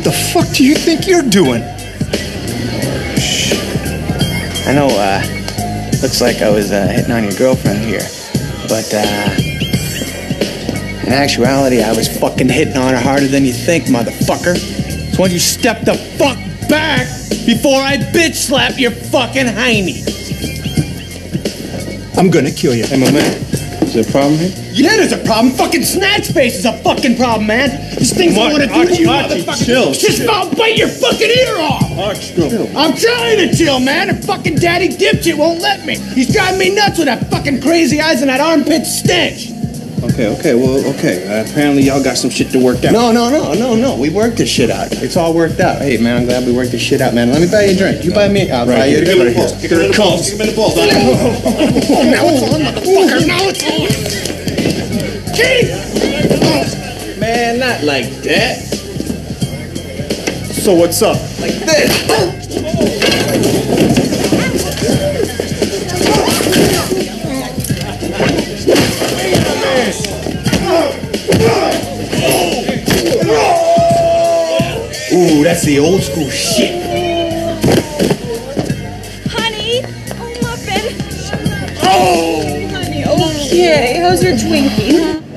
What the fuck do you think you're doing? I know, uh, looks like I was uh, hitting on your girlfriend here, but, uh, in actuality, I was fucking hitting on her harder than you think, motherfucker. So why don't you step the fuck back before I bitch slap your fucking hiney? I'm gonna kill you. Hey, my man, is there a problem here? Yeah, there's a problem. Fucking snatch face is a fucking problem, man. This things I want to do to you, Archie, motherfucker. chill, Just chill. I'll bite your fucking ear off. I'm trying to chill, man, and fucking daddy dipshit won't let me. He's driving me nuts with that fucking crazy eyes and that armpit stench. Okay, okay, well, okay. Uh, apparently, y'all got some shit to work out. No, no, no, no, no. We worked this shit out. It's all worked out. Hey, man, I'm glad we worked this shit out, man. Let me buy you a drink. You buy me, I'll buy you a drink. Give him the balls. Give him the balls. Now it's on, motherfucker. Now it's on. Not like that. So what's up? Like this. Ooh, that's the old school shit. Honey, oh muffin. Oh, honey. Okay, how's your Twinkie?